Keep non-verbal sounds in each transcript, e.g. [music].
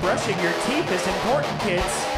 Brushing your teeth is important, kids.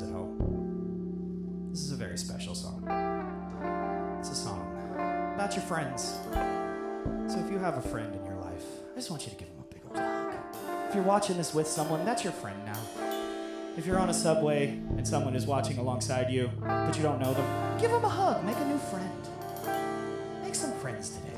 at home. This is a very special song. It's a song about your friends. So if you have a friend in your life, I just want you to give them a big old hug. If you're watching this with someone, that's your friend now. If you're on a subway and someone is watching alongside you, but you don't know them, give them a hug. Make a new friend. Make some friends today.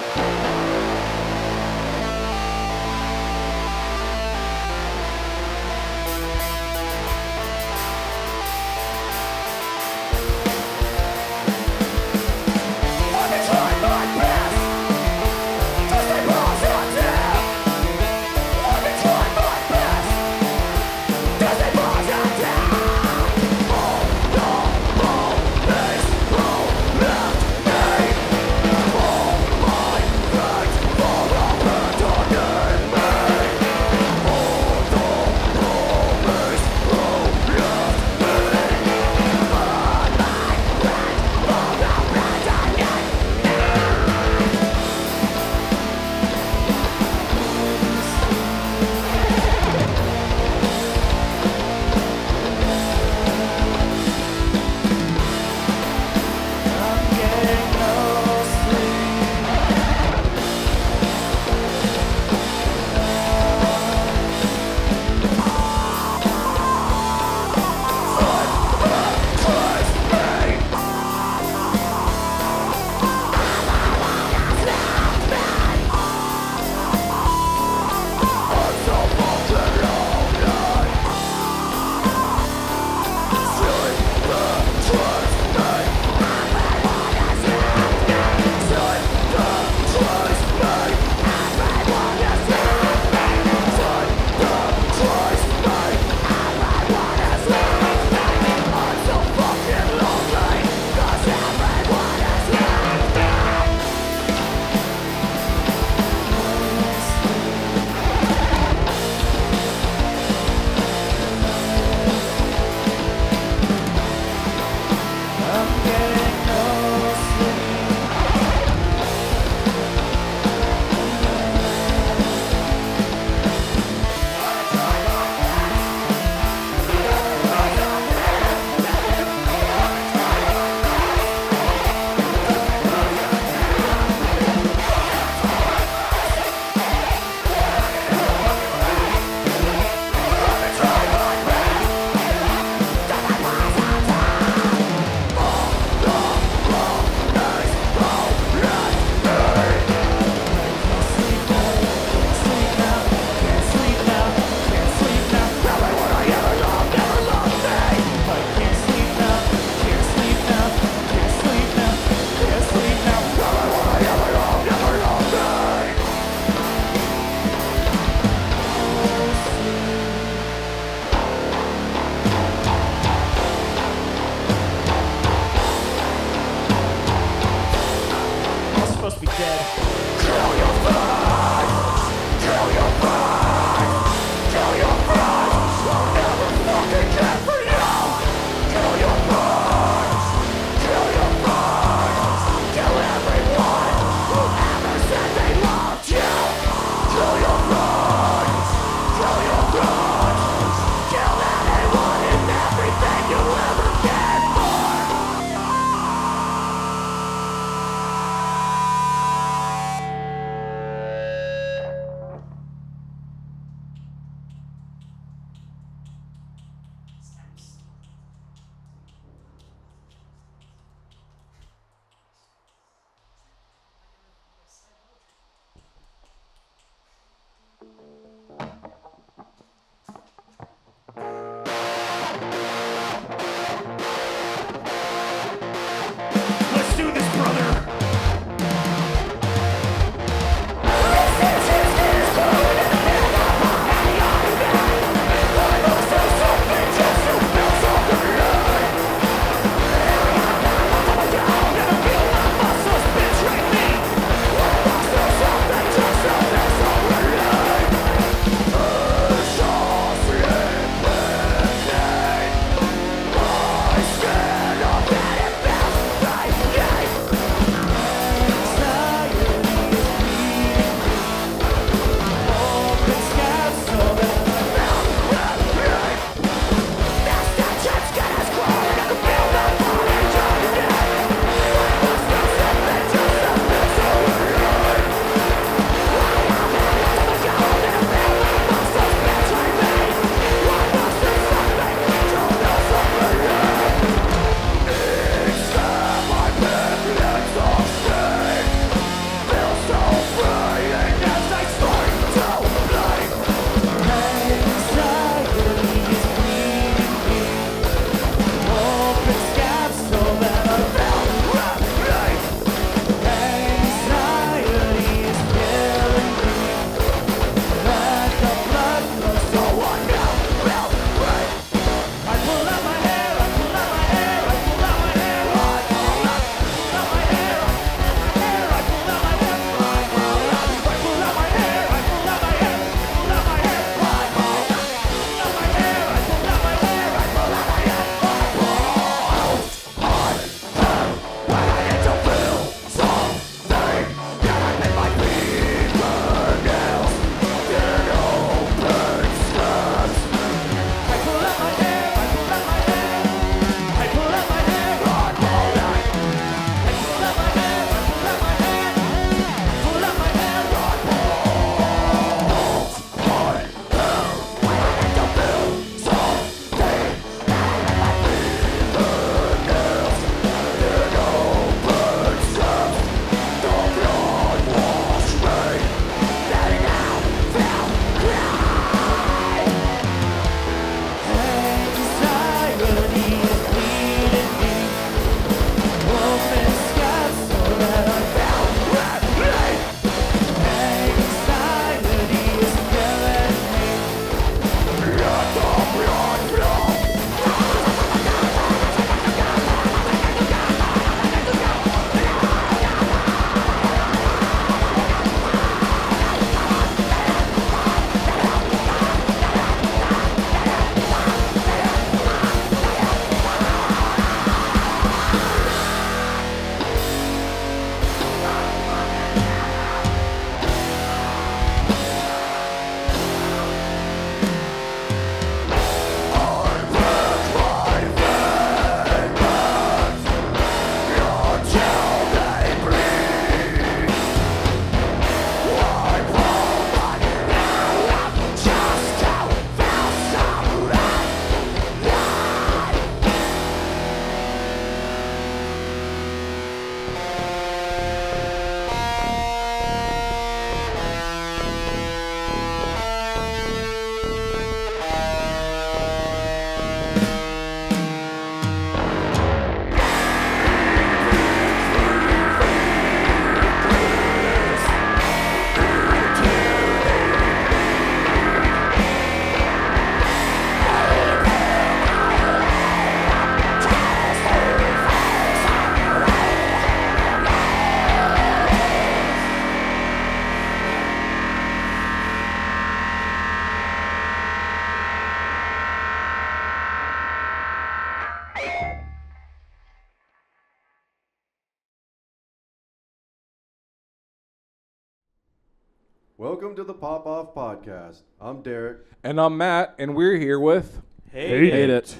Welcome to the Pop Off Podcast. I'm Derek. And I'm Matt, and we're here with Hate Hate It.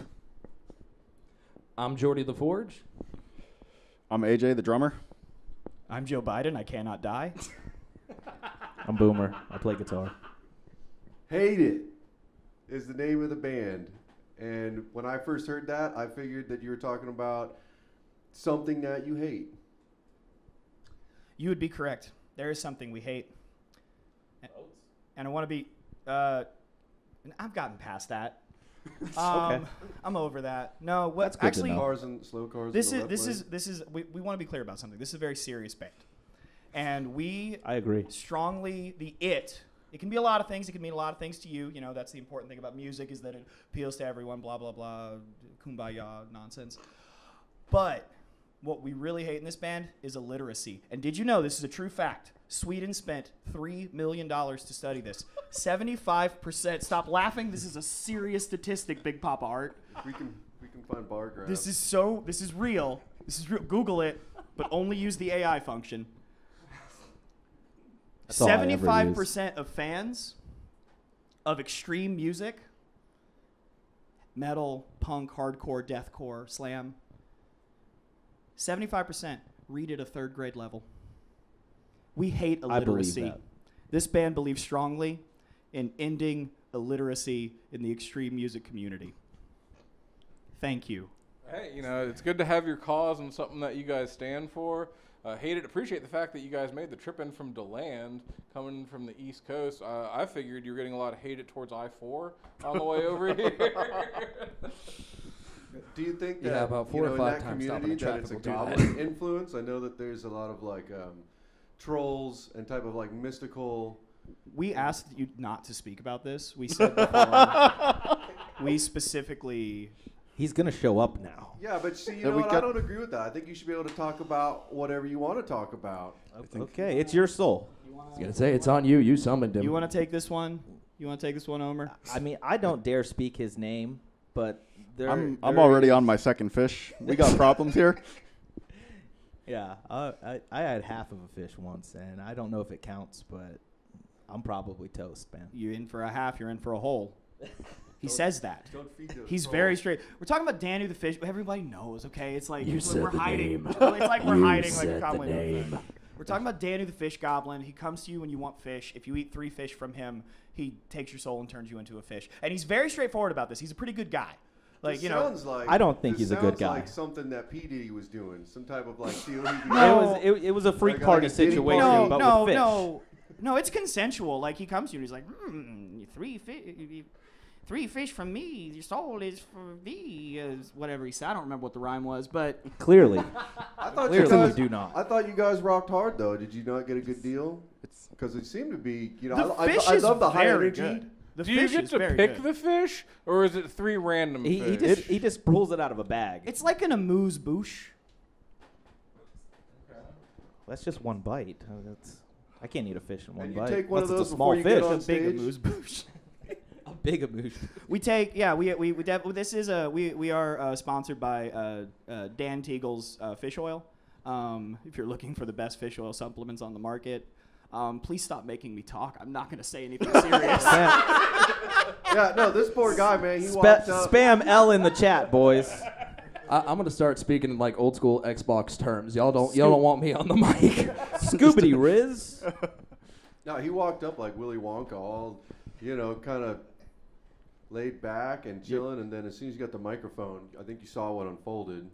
I'm Jordy the Forge. I'm AJ, the drummer. I'm Joe Biden. I cannot die. [laughs] I'm Boomer. I play guitar. Hate It is the name of the band. And when I first heard that, I figured that you were talking about something that you hate. You would be correct. There is something we hate. And, and I want to be. Uh, I've gotten past that. [laughs] Um, I'm over that. No, what That's good actually. Cars and slow cars. this in is this is this is we, we want to be clear about something. This is a very serious band, and we I agree. strongly the it. It can be a lot of things. It can mean a lot of things to you. You know, that's the important thing about music is that it appeals to everyone. Blah blah blah, kumbaya nonsense. But what we really hate in this band is illiteracy. And did you know this is a true fact? Sweden spent three million dollars to study this. Seventy-five percent. Stop laughing. This is a serious statistic, Big Papa Art. we can we can find bar graphs. This is so. This is real. This is real. Google it, but only use the AI function. That's all I ever Seventy-five percent of fans of extreme music, metal, punk, hardcore, deathcore, slam. Seventy-five percent read at a third grade level. We hate I believe illiteracy. that. This band believes strongly in ending illiteracy in the extreme music community. Thank you. Hey, you know, it's good to have your cause and something that you guys stand for. Uh, hate it. Appreciate the fact that you guys made the trip in from DeLand, coming from the East Coast. Uh, I figured you were getting a lot of hate it towards I four on the way over [laughs] here. [laughs] Do you think Yeah, that about you four or know, in five that times community that it's a traffic that. goblin influence? I know that there's a lot of like um, trolls and type of like mystical. We asked you not to speak about this. We said before. [laughs] we specifically. He's gonna show up now. Yeah, but see, you know we what? I don't agree with that. I think you should be able to talk about whatever you want to talk about. Okay, it's your soul. I was gonna say it's on you. You summoned him. You want to take this one? You want to take this one, Omer? I mean, I don't dare speak his name, but there. I'm, I'm already on my second fish. We got [laughs] problems here. [laughs] Yeah, I, I I had half of a fish once, and I don't know if it counts, but I'm probably toast, man. You're in for a half. You're in for a whole. [laughs] He says that. Don't feed He's very straight. We're talking about Danny the fish. Everybody knows, okay? It's like You we're, said we're the hiding. name. It's like we're You hiding like a the name. We're talking about Danny the fish goblin. He comes to you when you want fish. If you eat three fish from him, he takes your soul and turns you into a fish. And he's very straightforward about this. He's a pretty good guy. Like This you know, sounds like, I don't think this he's a good sounds guy. Like something that P Diddy was doing, some type of like deal. [laughs] No. It was it, it was a freak Like a- party like a Diddy situation, party. no, but no, with fish. no, no. It's consensual. Like he comes to you and he's like, mm, three fish, three fish from me. Your soul is for thee. Is whatever he said. I don't remember what the rhyme was, but Clearly, [laughs] I thought clearly you guys, do not. I thought you guys rocked hard though. Did you not get a good deal? It's Because it seemed to be, you know, the I, fish I, I is love the high energy. good. The Do you get to pick good. the fish, or is it three random he, he just he just pulls it out of a bag. It's like an amuse bouche. That's just one bite. Uh, That's I can't eat a fish in one And you bite. take one of those it's a small before you get fish. on a big amuse bouche. [laughs] a big amuse. [laughs] We take yeah we we, we def- this is a we we are uh, sponsored by uh, uh, Dan Teagle's uh, fish oil. Um, if you're looking for the best fish oil supplements on the market, um, please stop making me talk. I'm not going to say anything [laughs] serious. [laughs] Yeah, no, this poor guy, man, he Spa- walked up. spam L in the chat, boys. I, I'm gonna start speaking in like old school Xbox terms. Y'all don't y'all don't want me on the mic. Scoobity Riz. No, he walked up like Willy Wonka, all, you know, kind of laid back and chilling. And then as soon as you got the microphone, I think you saw what unfolded.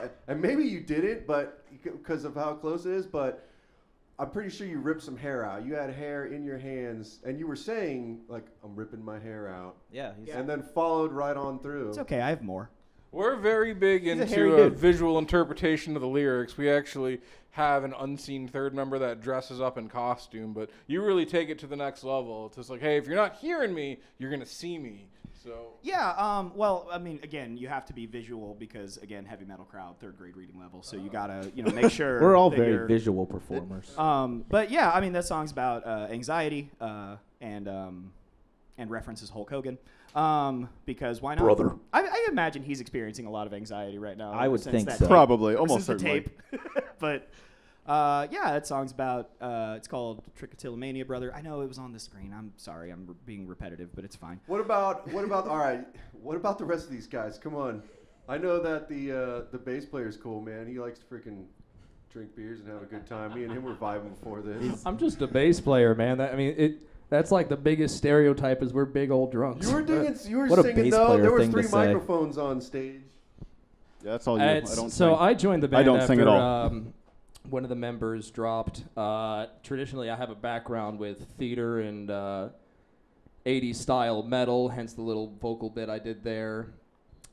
and, [laughs] and maybe you didn't, but because of how close it is. But I'm pretty sure you ripped some hair out. You had hair in your hands, and you were saying like, "I'm ripping my hair out," Yeah, he's and then followed right on through. it's okay. I have more. We're very big He's a hairy into a dude. visual interpretation of the lyrics. We actually have an unseen third member that dresses up in costume, but you really take it to the next level. It's just like, hey, if you're not hearing me, you're gonna see me. So Yeah. Um, well, I mean, again, you have to be visual because again, heavy metal crowd, third grade reading level. So you gotta you know make sure [laughs] We're all very visual performers. Um, but yeah, I mean that song's about uh, anxiety uh, and um, and references Hulk Hogan. Um, because why not? Brother. I, I imagine he's experiencing a lot of anxiety right now. I would think that so. tape- Probably, since almost the certainly. tape. [laughs] but Uh, yeah, that song's about. Uh, it's called Trichotillomania, brother. I know it was on the screen. I'm sorry, I'm re- being repetitive, but it's fine. What about what about all right? What about the rest of these guys? Come on, I know that the uh, the bass player's cool, man. He likes to freaking drink beers and have a good time. Me and him were vibing before this. I'm just a bass player, man. That, I mean, it. That's like the biggest stereotype is we're big old drunks. You were doing, you were What a singing bass though. player There was thing to three say. microphones on stage. Yeah, that's all you. Uh, I it's- don't so sing. I joined the band I don't after sing at all. Um, one of the members dropped. Uh, traditionally, I have a background with theater and uh, 80s style metal, hence the little vocal bit I did there.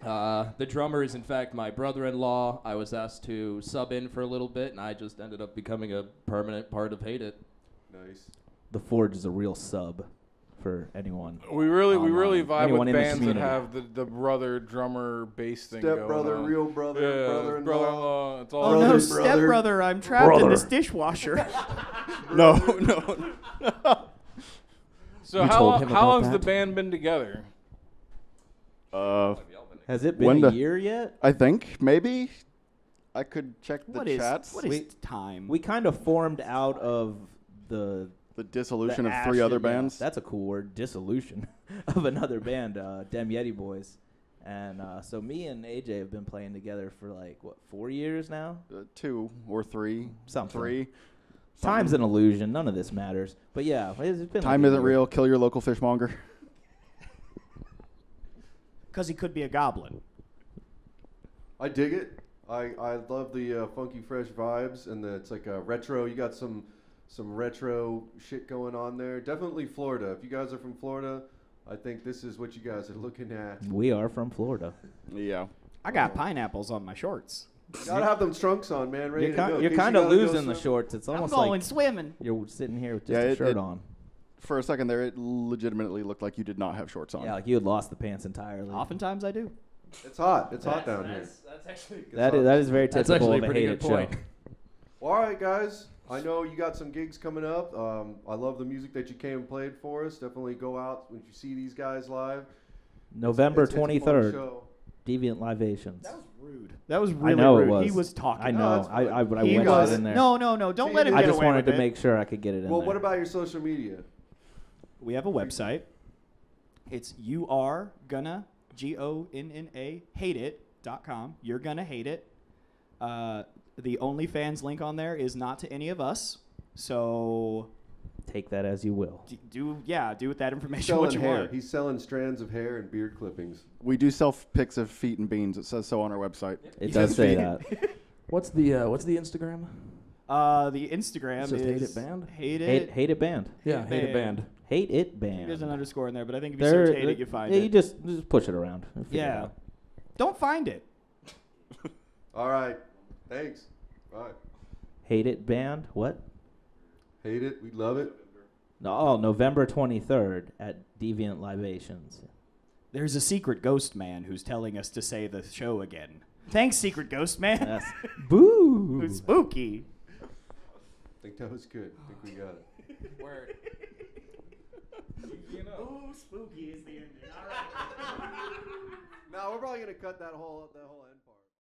Uh, the drummer is, in fact, my brother in law. I was asked to sub in for a little bit, and I just ended up becoming a permanent part of Hate It. Nice. The Forge is a real sub for anyone. We really, we really Online. vibe Anyone with in the bands that community. have the, the brother drummer bass thing Step going brother, on. real brother, yeah, brother-in-law. brother-in-law. It's all Oh no, Brother, step brother. brother, I'm trapped in Brother. this dishwasher. [laughs] no, no. So You how told lo- him how about long's the that? band been together? Uh, Has it been When a the- year yet? I think maybe I could check the what is chats. what is We- time? We kind of formed out of the the dissolution the of three ashes- other yeah, bands. that's a cool word. Dissolution [laughs] of another band, uh, Dem Yeti Boys. And uh, so me and AJ have been playing together for like what four years now. uh, two or three. Something. Three. Time's an illusion. None of this matters. But yeah, it's been. Time like isn't real. Kill your local fishmonger. [laughs] Because he could be a goblin. I dig it. I, I love the uh, funky fresh vibes and the, it's like a retro. You got some some retro shit going on there. Definitely Florida. If you guys are from Florida, I think this is what you guys are looking at. We are from Florida. Yeah. I got pineapples on my shorts. Gotta have them trunks on, man. Ready You're, to go. In you're case you kind of losing the shorts. It's I'm almost going like swimming. you're sitting here with just Yeah, a it- shirt it- on. For a second there, it legitimately looked like you did not have shorts on. Yeah, like you had lost the pants entirely. Oftentimes I do. It's hot. It's hot down here. That's actually That is, that is very That's typical actually of a a pretty hated good point. show. Well, all right, guys. I know you got some gigs coming up. Um, I love the music that you came and played for us. Definitely go out when you see these guys live. November It's- it's a fun 23rd. Deviant Libations. That was rude. That was really I know rude. it was. He was talking. I No, know. that's I, fine. I, but I He went was. in there. No, no, no. Don't See, let him I I just wanted to it. make sure I could get it in Well, there. what about your social media? We have a website. It's you are gonna G O N N A hate it dot com. You're gonna hate it. Uh, the OnlyFans link on there is not to any of us. So Take that as you will. d- do yeah, do with that information selling what you hair. want. He's selling strands of hair and beard clippings. We do sell f- pics of feet and beans. It says so on our website. It does say that. [laughs] What's the uh, What's the Instagram? Uh, the Instagram It's just is Hate It Band? Hate it. Hate, hate it band. Yeah, Hate It Band. Band. Hate it band. There's an underscore in there, but I think if you There- search hate it, you find it. yeah, it. you just just push it around. You'll it yeah. Don't find it. [laughs] All right. Thanks. Bye. Hate it band. What? Hate it. We love it. No, oh, November 23rd at Deviant Libations. There's a secret ghost man who's telling us to say the show again. Thanks, secret ghost man. Yes. [laughs] Boo. Who's spooky. I think that was good. I think we got it. [laughs] Word. Ooh, spooky is the ending. [laughs] No, we're probably gonna cut that whole that whole end. part.